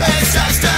Bass